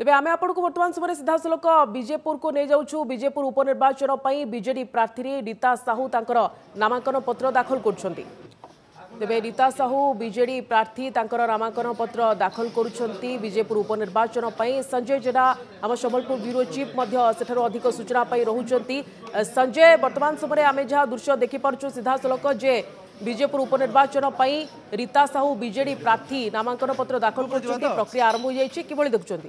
ତେବେ ଆମେ ଆପଣଙ୍କୁ ବର୍ତ୍ତମାନ ସମୟରେ ସିଧାସଳଖ ବିଜେପୁରକୁ ନେଇଯାଉଛୁ ବିଜେପୁର ଉପନିର୍ବାଚନ ପାଇଁ ବିଜେଡି ପ୍ରାର୍ଥୀରେ ରୀତା ସାହୁ ତାଙ୍କର ନାମାଙ୍କନ ପତ୍ର ଦାଖଲ କରୁଛନ୍ତି ତେବେ ରୀତା ସାହୁ ବିଜେଡି ପ୍ରାର୍ଥୀ ତାଙ୍କର ନାମାଙ୍କନ ପତ୍ର ଦାଖଲ କରୁଛନ୍ତି ବିଜେପୁର ଉପନିର୍ବାଚନ ପାଇଁ ସଞ୍ଜୟ ଜେନା ଆମ ସମ୍ବଲପୁର ବ୍ୟୁରୋ ଚିଫ୍ ମଧ୍ୟ ସେଠାରୁ ଅଧିକ ସୂଚନା ପାଇଁ ରହୁଛନ୍ତି ସଞ୍ଜୟ ବର୍ତ୍ତମାନ ସମୟରେ ଆମେ ଯାହା ଦୃଶ୍ୟ ଦେଖିପାରୁଛୁ ସିଧାସଳଖ ଯେ ବିଜେପୁର ଉପନିର୍ବାଚନ ପାଇଁ ରୀତା ସାହୁ ବିଜେଡି ପ୍ରାର୍ଥୀ ନାମାଙ୍କନ ପତ୍ର ଦାଖଲ କରୁଛନ୍ତି ପ୍ରକ୍ରିୟା ଆରମ୍ଭ ହୋଇଯାଇଛି କିଭଳି ଦେଖୁଛନ୍ତି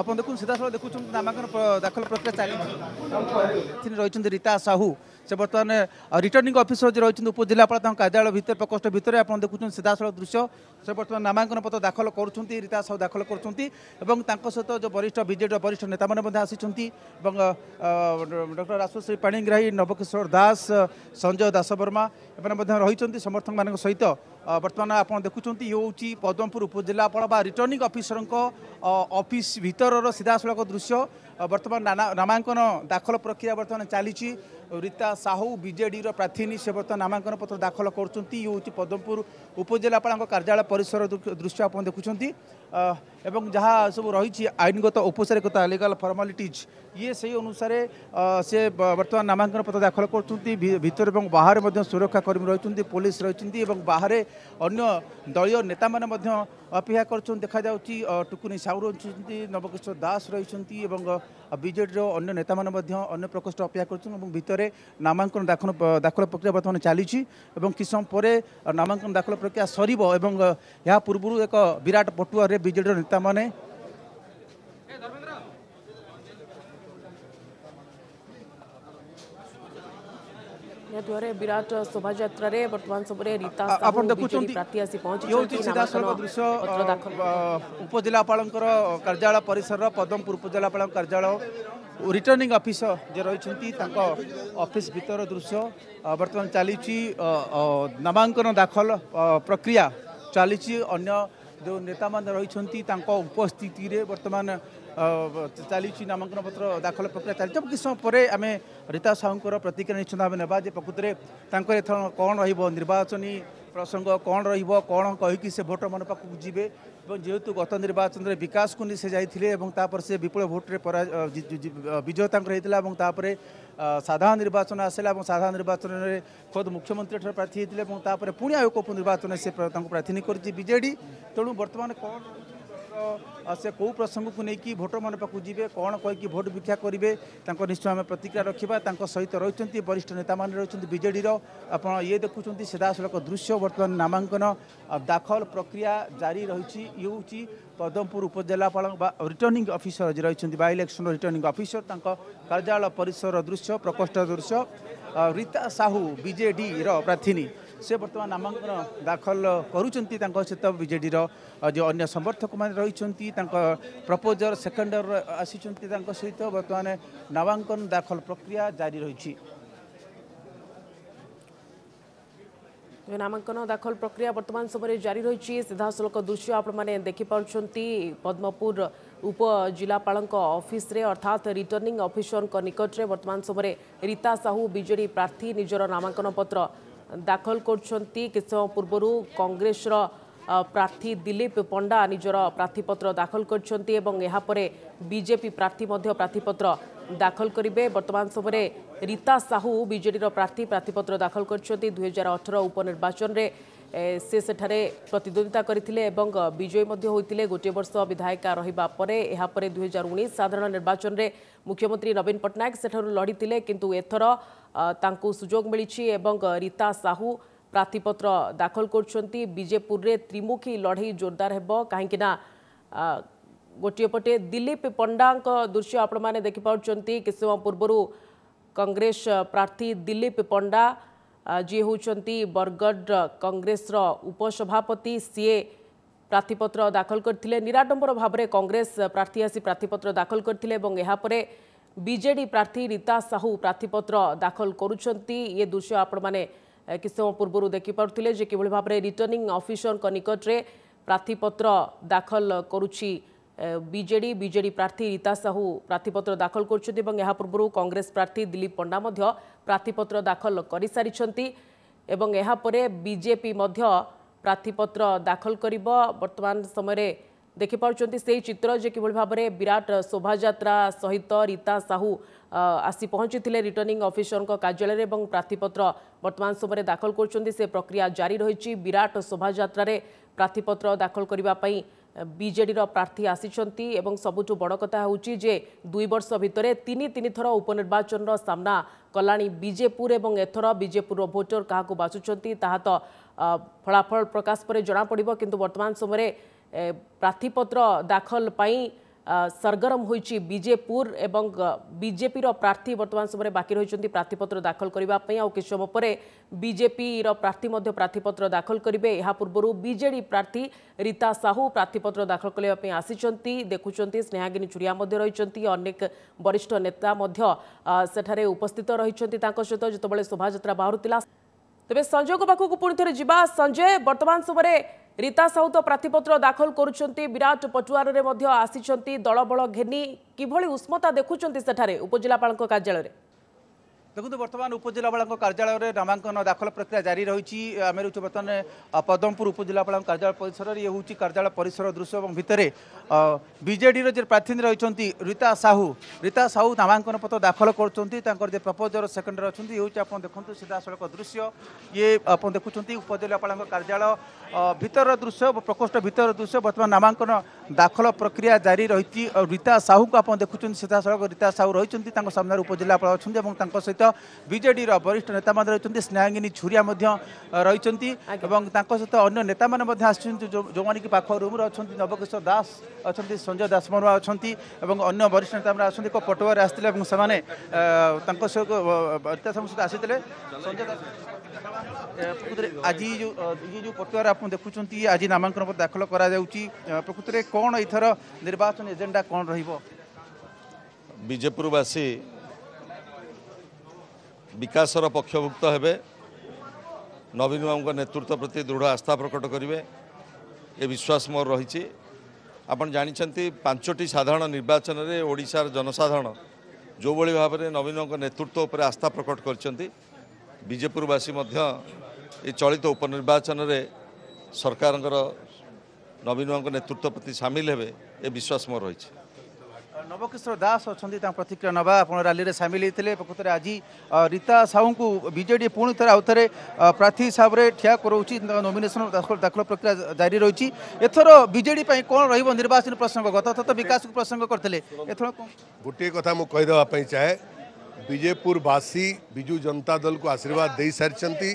আপন দেখুন সিতা সল দেখুছন নামাখন দাখল প্রক্রিয়া চলে আছে তিনি রইছন রিতা সাহু সে বর্তমানে রিটার্নিং অফিসার হি রইছন উপজেলা পড়া কালাড়া ভিতর প্রকষ্ট ভিতর আপন দেখুছন সিতা সল দৃশ্য সে বর্তমানে নামাখন পত দাখল করছந்தி রিতা সাহু দাখল করছந்தி এবং তাৰ সাথে যে বরিষ্ঠ বিজেটৰ বরিষ্ঠ নেতাৰ মণ্ডলে আছছந்தி এবং ডক্টৰ আশু ศรี পাণিংরাই নবকিশোর দাস সঞ্জয় দাস বৰ্মা এপৰ মদ্ধে রইছந்தி সমৰ্থক মানক সৈতে ବର୍ତ୍ତମାନ ଆପଣ ଦେଖୁଛନ୍ତି ଇଏ ହେଉଛି ପଦମପୁର ଉପଜିଲ୍ଲାପାଳ ବା ରିଟର୍ଣ୍ଣିଂ ଅଫିସରଙ୍କ ଅଫିସ ଭିତରର ସିଧାସଳଖ ଦୃଶ୍ୟ ବର୍ତ୍ତମାନ ନାମାଙ୍କନ ଦାଖଲ ପ୍ରକ୍ରିୟା ବର୍ତ୍ତମାନ ଚାଲିଛି ରୀତା ସାହୁ ବିଜେଡ଼ିର ପ୍ରାର୍ଥିନୀ ସେ ବର୍ତ୍ତମାନ ନାମାଙ୍କନ ପତ୍ର ଦାଖଲ କରୁଛନ୍ତି ଇଏ ହେଉଛି ପଦ୍ମପୁର ଉପଜିଲ୍ଲାପାଳଙ୍କ କାର୍ଯ୍ୟାଳୟ ପରିସର ଦୃଶ୍ୟ ଆପଣ ଦେଖୁଛନ୍ତି ଏବଂ ଯାହା ସବୁ ରହିଛି ଆଇନଗତ ଔପଚାରିକତା ଲିଗାଲ ଫର୍ମାଲିଟିଜ୍ ଇଏ ସେହି ଅନୁସାରେ ସେ ବର୍ତ୍ତମାନ ନାମାଙ୍କନ ପତ୍ର ଦାଖଲ କରୁଛନ୍ତି ଭିତରେ ଏବଂ ବାହାରେ ମଧ୍ୟ ସୁରକ୍ଷାକର୍ମୀ ରହିଛନ୍ତି ପୋଲିସ ରହିଛନ୍ତି ଏବଂ ବାହାରେ ଅନ୍ୟ ଦଳୀୟ ନେତାମାନେ ମଧ୍ୟ अपेक्षा गर्छ देखाऊाउँछ टुकुनि साहु अनुस्यु नवकिशोर दास रहे बेडडि अन्य नेता प्रकष्ठ अपेक्षा गर्छन् भित्र नामाकन दाखल दाखल प्रक्रिया वर्तमान चाहिँ कति समय पर नामाकन दाखल प्रक्रिया सरि एपूर्व एक विराट पटुवरे विजेडि नेता मैले ନିହାତି ଭାବରେ ବିରାଟ ଶୋଭାଯାତ୍ରାରେ ବର୍ତ୍ତମାନ ସମୟରେ ରୀତା ଆପଣ ଦେଖୁଛନ୍ତି ହେଉଛି ସିଧାସଳଖ ଦୃଶ୍ୟ ଉପଜିଲ୍ଲାପାଳଙ୍କର କାର୍ଯ୍ୟାଳୟ ପରିସରର ପଦମପୁର ଉପଜିଲ୍ଲାପାଳଙ୍କ କାର୍ଯ୍ୟାଳୟ ରିଟର୍ଣ୍ଣିଂ ଅଫିସର ଯେ ରହିଛନ୍ତି ତାଙ୍କ ଅଫିସ୍ ଭିତର ଦୃଶ୍ୟ ବର୍ତ୍ତମାନ ଚାଲିଛି ନାମାଙ୍କନ ଦାଖଲ ପ୍ରକ୍ରିୟା ଚାଲିଛି ଅନ୍ୟ जो नेता उपस्थितिले वर्तमान चाहिँ नामापत्र दाखल प्रक्रिया चाहिँ कि समय पर आमे रिता साहु प्रतिक्रिया निश्चय आम नकृतले तर एउटा कन् र निर्वाचनी प्रसंग कौन रण कहीकि भोट मन पाक जीवे जेहेतु गत निर्वाचन में विकास को नहीं से जाते और से विपुल भोटे विजयता साधारण निर्वाचन आसला और साधारण निर्वाचन में खुद मुख्यमंत्री प्रार्थी होते पुणी आयोग उपनिर्वाचन से प्रार्थनी करजे तेणु बर्तमान कौन ସେ କେଉଁ ପ୍ରସଙ୍ଗକୁ ନେଇକି ଭୋଟରମାନଙ୍କ ପାଖକୁ ଯିବେ କ'ଣ କହିକି ଭୋଟ୍ ଭିକ୍ଷା କରିବେ ତାଙ୍କ ନିଶ୍ଚୟ ଆମେ ପ୍ରତିକ୍ରିୟା ରଖିବା ତାଙ୍କ ସହିତ ରହିଛନ୍ତି ବରିଷ୍ଠ ନେତାମାନେ ରହିଛନ୍ତି ବିଜେଡ଼ିର ଆପଣ ଇଏ ଦେଖୁଛନ୍ତି ସିଧାସଳଖ ଦୃଶ୍ୟ ବର୍ତ୍ତମାନ ନାମାଙ୍କନ ଦାଖଲ ପ୍ରକ୍ରିୟା ଜାରି ରହିଛି ଇଏ ହେଉଛି ପଦମପୁର ଉପଜିଲ୍ଲାପାଳ ବା ରିଟର୍ଣ୍ଣିଂ ଅଫିସର ଯିଏ ରହିଛନ୍ତି ବା ଇଲେକ୍ସନ୍ ରିଟର୍ଣ୍ଣିଂ ଅଫିସର ତାଙ୍କ କାର୍ଯ୍ୟାଳୟ ପରିସର ଦୃଶ୍ୟ ପ୍ରକୋଷ୍ଠ ଦୃଶ୍ୟ ରୀତା ସାହୁ ବିଜେଡ଼ିର ପ୍ରାର୍ଥିନୀ ସେ ବର୍ତ୍ତମାନ ନାମାଙ୍କନ ଦାଖଲ କରୁଛନ୍ତି ତାଙ୍କ ସହିତ যে ଯେଉଁ ଅନ୍ୟ ସମର୍ଥକମାନେ ରହିଛନ୍ତି ତାଙ୍କ ପ୍ରପୋଜର ସେକେଣ୍ଡର ଆସିଛନ୍ତି ତାଙ୍କ ସହିତ ବର୍ତ୍ତମାନ ନାମାଙ୍କନ ଦାଖଲ ପ୍ରକ୍ରିୟା ଜାରି ରହିଛି নামাঙ্কন দাখল প্রক্রিয়া বর্তমান সময় জারি রয়েছে সিধাসলখ দৃশ্য আপনার দেখিপার পদ্মপুর উপজেলাপাল অফিসে অর্থাৎ রিটর্নিং অফিসর নিকটে বর্তমান সময় রীতা সাহু বিজেডি প্রার্থী নিজের নামাঙ্কন পত্র ଦାଖଲ କରୁଛନ୍ତି କିଛି ସମୟ ପୂର୍ବରୁ କଂଗ୍ରେସର ପ୍ରାର୍ଥୀ ଦିଲ୍ଲୀପ ପଣ୍ଡା ନିଜର ପ୍ରାର୍ଥୀପତ୍ର ଦାଖଲ କରିଛନ୍ତି ଏବଂ ଏହାପରେ ବିଜେପି ପ୍ରାର୍ଥୀ ମଧ୍ୟ ପ୍ରାର୍ଥୀପତ୍ର ଦାଖଲ କରିବେ ବର୍ତ୍ତମାନ ସମୟରେ ରୀତା ସାହୁ ବିଜେଡ଼ିର ପ୍ରାର୍ଥୀ ପ୍ରାର୍ଥୀପତ୍ର ଦାଖଲ କରିଛନ୍ତି ଦୁଇହଜାର ଅଠର ଉପନିର୍ବାଚନରେ से सेठे प्रतिद्वंदिता करें विजयी होते गोटे वर्ष विधायिका रहापर यापर दुईहजार उन्नीस साधारण निर्वाचन में मुख्यमंत्री नवीन पट्टनायक सेठू लड़ी किंतु एथर ताक सुजोग मिली रीता साहू प्रार्थीपत्र दाखल करजेपुर त्रिमुखी लड़े जोरदार हो कहीं गोटेपटे दिलीप पंडा दृश्य आपण देखिपुट किसी समय पूर्वर कंग्रेस प्रार्थी दिलीप पंडा ଯିଏ ହେଉଛନ୍ତି ବରଗଡ଼ କଂଗ୍ରେସର ଉପସଭାପତି ସିଏ ପ୍ରାର୍ଥୀପତ୍ର ଦାଖଲ କରିଥିଲେ ନିରାଡ଼ମ୍ବର ଭାବରେ କଂଗ୍ରେସ ପ୍ରାର୍ଥୀ ଆସି ପ୍ରାର୍ଥୀପତ୍ର ଦାଖଲ କରିଥିଲେ ଏବଂ ଏହାପରେ ବିଜେଡି ପ୍ରାର୍ଥୀ ରୀତା ସାହୁ ପ୍ରାର୍ଥୀପତ୍ର ଦାଖଲ କରୁଛନ୍ତି ଏ ଦୃଶ୍ୟ ଆପଣମାନେ କିଛି ସମୟ ପୂର୍ବରୁ ଦେଖିପାରୁଥିଲେ ଯେ କିଭଳି ଭାବରେ ରିଟର୍ଣ୍ଣିଂ ଅଫିସରଙ୍କ ନିକଟରେ ପ୍ରାର୍ଥୀପତ୍ର ଦାଖଲ କରୁଛି ବିଜେଡି ବିଜେଡି ପ୍ରାର୍ଥୀ ରୀତା ସାହୁ ପ୍ରାର୍ଥୀପତ୍ର ଦାଖଲ କରୁଛନ୍ତି ଏବଂ ଏହା ପୂର୍ବରୁ କଂଗ୍ରେସ ପ୍ରାର୍ଥୀ ଦିଲ୍ଲୀପ ପଣ୍ଡା ମଧ୍ୟ ପ୍ରାର୍ଥୀପତ୍ର ଦାଖଲ କରିସାରିଛନ୍ତି ଏବଂ ଏହାପରେ ବିଜେପି ମଧ୍ୟ ପ୍ରାର୍ଥୀପତ୍ର ଦାଖଲ କରିବ ବର୍ତ୍ତମାନ ସମୟରେ ଦେଖିପାରୁଛନ୍ତି ସେଇ ଚିତ୍ର ଯେ କିଭଳି ଭାବରେ ବିରାଟ ଶୋଭାଯାତ୍ରା ସହିତ ରୀତା ସାହୁ আসি পৌঁছিলে রিটর্নিং অফিসর কার্যালয়ের এবং প্রার্থীপত্র বর্তমান সময় দাখল করছেন সে প্রক্রিয়া জারি রয়েছে বিরাট শোভাযাত্রার প্রার্থীপত্র দাখল করা ବିଜେଡ଼ିର ପ୍ରାର୍ଥୀ ଆସିଛନ୍ତି ଏବଂ ସବୁଠୁ ବଡ଼ କଥା ହେଉଛି ଯେ ଦୁଇ ବର୍ଷ ଭିତରେ ତିନି ତିନି ଥର ଉପନିର୍ବାଚନର ସାମ୍ନା କଲାଣି ବିଜେପୁର ଏବଂ ଏଥର ବିଜେପୁରର ଭୋଟର କାହାକୁ ବାଛୁଛନ୍ତି ତାହା ତ ଫଳାଫଳ ପ୍ରକାଶ ପରେ ଜଣାପଡ଼ିବ କିନ୍ତୁ ବର୍ତ୍ତମାନ ସମୟରେ ପ୍ରାର୍ଥୀପତ୍ର ଦାଖଲ ପାଇଁ সরগরম হয়েছে বিজেপুর এবং বিজেপির প্রার্থী বর্তমান সময় বাকি রয়েছেন প্রার্থীপত্র দাখল করা কিছু সময় পরে বিজেপির প্রার্থী প্রার্থীপত্র দাখল করবে এ পূর্ব বিজেডি প্রার্থী রীতা সাহু প্রার্থীপত্র দাখল করা আসিছেন দেখুম স্নেহাগিনী চুড়িয়া রয়েছেন অনেক বরিষ্ঠ নেতা সেঠারে উপস্থিত রয়েছেন তাঁর সহ যেতবে শোভাযাত্রা বাহুলা তবে সঞ্জয় পাখক পুঁ থে যা সঞ্জয় বর্তমান সময় ରୀତା ସାହୁତ ପ୍ରାର୍ଥୀପତ୍ର ଦାଖଲ କରୁଛନ୍ତି ବିରାଟ ପଟୁଆରରେ ମଧ୍ୟ ଆସିଛନ୍ତି ଦଳବଳ ଘେନି କିଭଳି ଉଷ୍ମତା ଦେଖୁଛନ୍ତି ସେଠାରେ ଉପଜିଲ୍ଲାପାଳଙ୍କ କାର୍ଯ୍ୟାଳୟରେ দেখুন বর্তমান উপজেলাপাল কার্যালয়ের নামাঙ্কন দাখল প্রক্রিয়া জারি রয়েছে আমি রয়েছে বর্তমানে পদমপুর উপজেলাপাল কার্যালয় পরিসরের ইয়ে হচ্ছে কার্যালয় পরিসর দৃশ্য এবং ভিতরে বিজেডি যে প্রার্থী রয়েছেন রীতা সাহু রীতা সাহু নামাঙ্কন পত্র দাখল করছেন তাঁর যে প্রপোজর সেকেন্ডরে অনেক ইয়ে হচ্ছে আপনার দেখুন সিধাসলখ দৃশ্য ইয়ে আপনার দেখুছেন উপজেলাপাল কার্যালয় ভিতর দৃশ্য প্রকোষ্ঠ ভিতর দৃশ্য বর্তমান নামাঙ্কন দাখল প্রক্রিয়া জারি রয়েছে রীতা সাহুকে আপনার দেখুছেন সিধাসলখ রীতা সাহু রয়েছেন তাঁর সামনে উপজেলাপাল অনেক এবং তাঁর সহিত বিজেডির বরিষ্ঠ নেতা মানে রয়েছেন স্নেহাঙ্গিনী ছুরিয়া রয়েছেন এবং তাঁর সহিত অন্য নেতা মানে আসছেন যে পাখ রুম্রে অনেক নবকিশোর দাস অনেক সঞ্জয় দাসমরুয়া অনেক এবং অন্য বরিষ্ঠ নেতা মানে আসছেন পটুয়ারে আসলে এবং সে তাঁর সহ রীতা সাহু সহ আসলে সঞ্জয় দাস ପ୍ରକୃତରେ ଆଜି ଯେଉଁ ଇଏ ଯେଉଁ ପ୍ରତିବାର ଆପଣ ଦେଖୁଛନ୍ତି ଆଜି ନାମାଙ୍କନ ପତ୍ର ଦାଖଲ କରାଯାଉଛି ପ୍ରକୃତରେ କ'ଣ ଏଥର ନିର୍ବାଚନ ଏଜେଣ୍ଡା କ'ଣ ରହିବ ବିଜେପୁରବାସୀ ବିକାଶର ପକ୍ଷଭୁକ୍ତ ହେବେ ନବୀନ ବାବୁଙ୍କ ନେତୃତ୍ୱ ପ୍ରତି ଦୃଢ଼ ଆସ୍ଥା ପ୍ରକଟ କରିବେ ଏ ବିଶ୍ୱାସ ମୋର ରହିଛି ଆପଣ ଜାଣିଛନ୍ତି ପାଞ୍ଚଟି ସାଧାରଣ ନିର୍ବାଚନରେ ଓଡ଼ିଶାର ଜନସାଧାରଣ ଯେଉଁଭଳି ଭାବରେ ନବୀନଙ୍କ ନେତୃତ୍ୱ ଉପରେ ଆସ୍ଥା ପ୍ରକଟ କରିଛନ୍ତି ବିଜେପୁରବାସୀ ମଧ୍ୟ ଏ ଚଳିତ ଉପନିର୍ବାଚନରେ ସରକାରଙ୍କର ନବୀନଙ୍କ ନେତୃତ୍ୱ ପ୍ରତି ସାମିଲ ହେବେ ଏ ବିଶ୍ୱାସ ମୋର ରହିଛି ନବକିଶୋର ଦାସ ଅଛନ୍ତି ତାଙ୍କ ପ୍ରତିକ୍ରିୟା ନେବା ଆପଣ ରାଲିରେ ସାମିଲ ହେଇଥିଲେ ପ୍ରକୃତରେ ଆଜି ରୀତା ସାହୁଙ୍କୁ ବିଜେଡ଼ି ପୁଣି ଥରେ ଆଉ ଥରେ ପ୍ରାର୍ଥୀ ହିସାବରେ ଠିଆ କରାଉଛି ନୋମିନେସନ ଦାଖଲ ପ୍ରକ୍ରିୟା ଜାରି ରହିଛି ଏଥର ବିଜେଡ଼ି ପାଇଁ କ'ଣ ରହିବ ନିର୍ବାଚନ ପ୍ରସଙ୍ଗ ଗତ ତ ବିକାଶକୁ ପ୍ରସଙ୍ଗ କରିଥିଲେ ଏଥର ଗୋଟିଏ କଥା ମୁଁ କହିଦେବା ପାଇଁ ଚାହେଁ বিজেপুরবাসী বিজু জনতা দলক আশীর্বাদ দেই সারচন্তি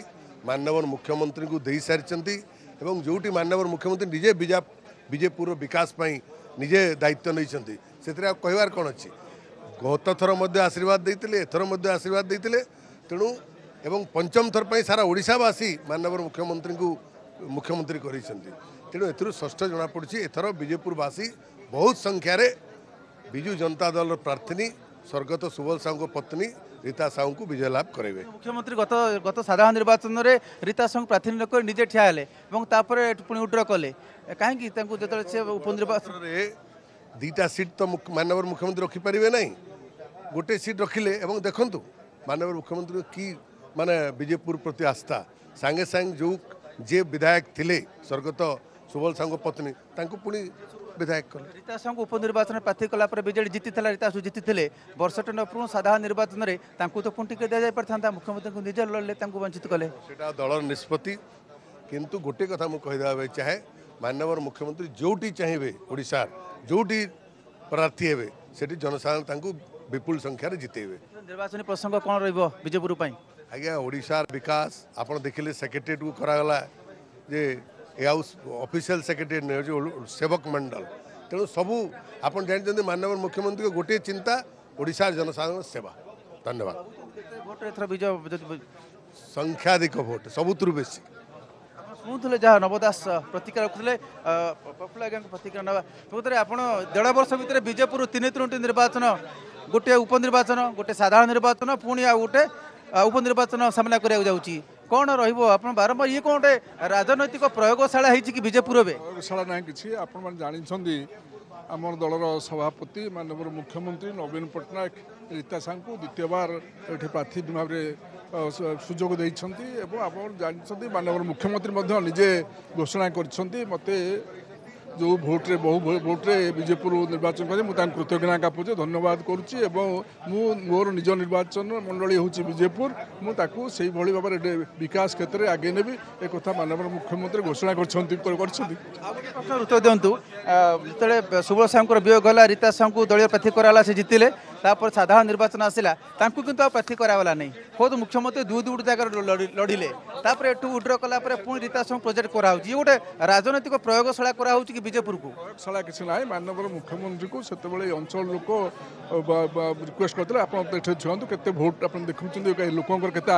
মাননীয় মুখ্যমন্ত্রীক দেই সারচন্তি এবং জউটি মাননীয় মুখ্যমন্ত্রী নিজে বিজাপ বিজাপুরৰ বিকাশ পই নিজে দায়িত্ব লইছন্তি সেতে কহিবার কোন আছে গোতතරৰ মধ্য আশীর্বাদ দেইtile এথৰৰ মধ্য আশীর্বাদ দেইtile তেনু এবং পঞ্চম থৰ পই সারা ওড়িশাবাসী মাননীয় মুখ্যমন্ত্রীক মুখ্যমন্ত্রী কৰিছন্তি তেনু এথৰু ষষ্ঠ জনা পডছি এথৰ বিজাপুরবাসী বহুত সংখ্যাৰে বিজু জনতা দলৰ প্ৰাৰ্থনী স্বর্গত সুবল সাহু পত্নী রীতা সাহু বিজয় লাভ করাইবে মুখ্যমন্ত্রী গত গত সাধারণ নির্বাচন রীতা সাহু প্রার্থী নকরি নিজে ঠিয়া হলে এবং তাপরে পুঁ উড্র কলে কাহি তাঁর যেতবে সে উপনির্বাচন দুইটা সিট তো মাননীয় মুখ্যমন্ত্রী রখিপারে না গোটে সিট রখিলে এবং দেখুন মাননীয় মুখ্যমন্ত্রী কি মানে বিজেপুর প্রতি আস্থা সাংে সাং যে বিধায়ক লে স্বর্গত सुबल साहू पत्नी पुणी विधायक कले रीता साहू उपनिर्वाचन प्रार्थी कलापुर विजे जीति रीता साहू जीति बर्ष टे नपुरु साधारण निर्वाचन में तो पुणी टिकेट दि जाइपार मुख्यमंत्री को निज लड़े वंचित कले दल निष्पत्ति कितु गोटे कथा मुझे चाहे मानव मुख्यमंत्री जोटी चाहिए ओडार जोटी प्रार्थी हे से जनसाधारण विपुल संख्यार जितेबे निर्वाचन प्रसंग कौन रजेपुर आज्ञा ओडार विकास आप देखिले सेक्रेटेरी को करा जे ଏ ଆଉ ଅଫିସିଆଲ ସେକ୍ରେଟେରୀ ନେଉଛି ସେବକ ମଣ୍ଡଳ ତେଣୁ ସବୁ ଆପଣ ଜାଣିଛନ୍ତି ମାନ୍ୟବର ମୁଖ୍ୟମନ୍ତ୍ରୀଙ୍କ ଗୋଟିଏ ଚିନ୍ତା ଓଡ଼ିଶାର ଜନସାଧାରଣ ସେବା ଧନ୍ୟବାଦ ସଂଖ୍ୟାଧିକ ଭୋଟ ସବୁଥିରୁ ବେଶୀ ଶୁଣୁଥିଲେ ଯାହା ନବ ଦାସ ପ୍ରତିକ୍ରିୟା ରଖୁଥିଲେ ପପୁଲା ଆଜ୍ଞାଙ୍କ ପ୍ରତିକ୍ରିୟା ନେବା ପ୍ରକୃତରେ ଆପଣ ଦେଢ଼ ବର୍ଷ ଭିତରେ ବିଜେପୁରରୁ ତିନି ତିନୋଟି ନିର୍ବାଚନ ଗୋଟିଏ ଉପନିର୍ବାଚନ ଗୋଟେ ସାଧାରଣ ନିର୍ବାଚନ ପୁଣି ଆଉ ଗୋଟେ ଉପନିର୍ବାଚନ ସାମ୍ନା କରିବାକୁ ଯାଉଛି କ'ଣ ରହିବ ଆପଣ ବାରମ୍ବାର ଇଏ କ'ଣ ଗୋଟେ ରାଜନୈତିକ ପ୍ରୟୋଗଶାଳା ହେଇଛି କି ବିଜେପୁର ଏବେ ପ୍ରୟୋଗଶାଳା ନାହିଁ କିଛି ଆପଣମାନେ ଜାଣିଛନ୍ତି ଆମର ଦଳର ସଭାପତି ମାନ୍ୟବର ମୁଖ୍ୟମନ୍ତ୍ରୀ ନବୀନ ପଟ୍ଟନାୟକ ରୀତା ସାହୁଙ୍କୁ ଦ୍ୱିତୀୟବାର ଏଠି ପ୍ରାର୍ଥୀ ଭାବରେ ସୁଯୋଗ ଦେଇଛନ୍ତି ଏବଂ ଆପଣ ଜାଣିଛନ୍ତି ମାନ୍ୟବର ମୁଖ୍ୟମନ୍ତ୍ରୀ ମଧ୍ୟ ନିଜେ ଘୋଷଣା କରିଛନ୍ତି ମୋତେ जो भोटे बहु भोटे विजेपुर निर्वाचन कर कृतज्ञता कापुचे धन्यवाद करुच्ची और मोर निज निर्वाचन मंडली हूँ विजेपुर मुझे भाव में विकास क्षेत्र में आगे नेबी ए कथा मानव मुख्यमंत्री घोषणा कर ऋतु दिवत सुबल साहू वियोग है रीता साहू दल प्रार्थी कराला से जीतिले তারপর সাধারণ নির্বাচন আসিলা তাঁকু কিন্তু আর প্রার্থী করাগলা নাই খোদ মুখ্যমন্ত্রী দুই দুইটি জায়গার লড়িলে তারপরে এটু উড্র কলাপরে পুঁ রীতা সিং প্রজেক্ট করা হচ্ছে ইয়ে গোটে রাজনৈতিক প্রয়োগশালা করা হচ্ছে কি বিজেপুর প্রয়োগশালা কিছু নাই মাননীয় মুখ্যমন্ত্রীকে সেতবে অঞ্চল লোক রিকোয়েস্ট করলে আপনার এটি ছুঁতু কেতে ভোট আপনার দেখুম লোকর কেতে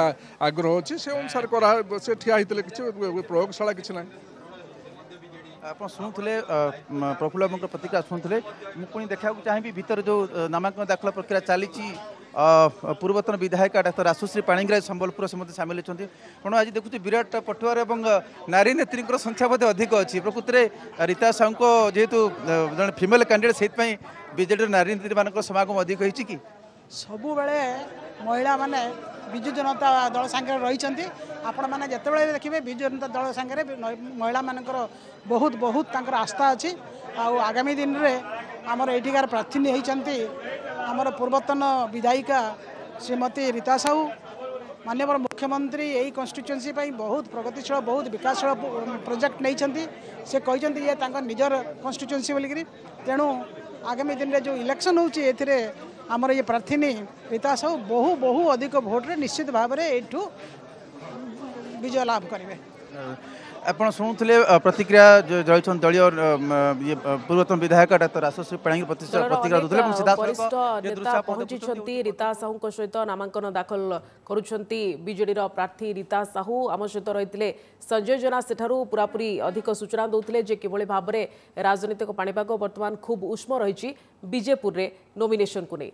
আগ্রহ অনুসারে করা সে ঠিয়া হয়েছে কিছু প্রয়োগশালা কিছু নাই शुणुले प्रफुल्ल बाबू प्रतिक्रिया शुणुले पुणी देखा चाहे भितर जो नामांकन दाखल प्रक्रिया चली पूर्वतन विधायक डाक्टर राशुश्री पाणीग्राज सम्बलपुर से मतलब सामिल अच्छा तेणु आज देखुच्छे विराट पटुआर और नारी नेत्री संख्या बोध अधिक अच्छी प्रकृति में रीता साहू को जेहेतु जो फिमेल कैंडिडेट से नारी नेत्री मान समागम अधिक होगी कि ସବୁବେଳେ ମହିଳାମାନେ ବିଜୁ ଜନତା ଦଳ ସାଙ୍ଗରେ ରହିଛନ୍ତି ଆପଣମାନେ ଯେତେବେଳେ ବି ଦେଖିବେ ବିଜୁ ଜନତା ଦଳ ସାଙ୍ଗରେ ମହିଳାମାନଙ୍କର ବହୁତ ବହୁତ ତାଙ୍କର ଆସ୍ଥା ଅଛି ଆଉ ଆଗାମୀ ଦିନରେ ଆମର ଏଠିକାର ପ୍ରାର୍ଥିନୀ ହୋଇଛନ୍ତି ଆମର ପୂର୍ବତନ ବିଧାୟିକା ଶ୍ରୀମତୀ ରୀତା ସାହୁ ମାନ୍ୟବର ମୁଖ୍ୟମନ୍ତ୍ରୀ ଏହି କନଷ୍ଟିଚ୍ୟୁଏନ୍ସି ପାଇଁ ବହୁତ ପ୍ରଗତିଶୀଳ ବହୁତ ବିକାଶଶୀଳ ପ୍ରୋଜେକ୍ଟ ନେଇଛନ୍ତି ସେ କହିଛନ୍ତି ଯେ ତାଙ୍କ ନିଜର କନଷ୍ଟିଚ୍ୟୁଏନ୍ସି ବୋଲିକିରି ତେଣୁ ଆଗାମୀ ଦିନରେ ଯେଉଁ ଇଲେକ୍ସନ୍ ହେଉଛି ଏଥିରେ आम ये प्रार्थी रीता साहु बहु बहु अधिक भोट्रे निश्चित भाव में यू विजय लाभ करेंगे हाँ। ଆପଣ ଶୁଣୁଥିଲେ ପ୍ରତିକ୍ରିୟା ରହିଛନ୍ତି ଦଳୀୟ ପୂର୍ବତନ ବିଧାୟକ ଡାକ୍ତର ଆଶିଷ ପାଣିଙ୍କ ପ୍ରତିକ୍ରିୟା ଦେଉଥିଲେ ଏବଂ ସିଧା ପହଞ୍ଚିଛନ୍ତି ରୀତା ସାହୁଙ୍କ ସହିତ ନାମାଙ୍କନ ଦାଖଲ କରୁଛନ୍ତି ବିଜେଡିର ପ୍ରାର୍ଥୀ ରୀତା ସାହୁ ଆମ ସହିତ ରହିଥିଲେ ସଞ୍ଜୟ ଜେନା ସେଠାରୁ ପୁରାପୁରି ଅଧିକ ସୂଚନା ଦେଉଥିଲେ ଯେ କିଭଳି ଭାବରେ ରାଜନୈତିକ ପାଣିପାଗ ବର୍ତ୍ତମାନ ଖୁବ୍ ଉଷ୍ମ ରହିଛି ବିଜେପୁରରେ ନୋମିନେସନକୁ ନେଇ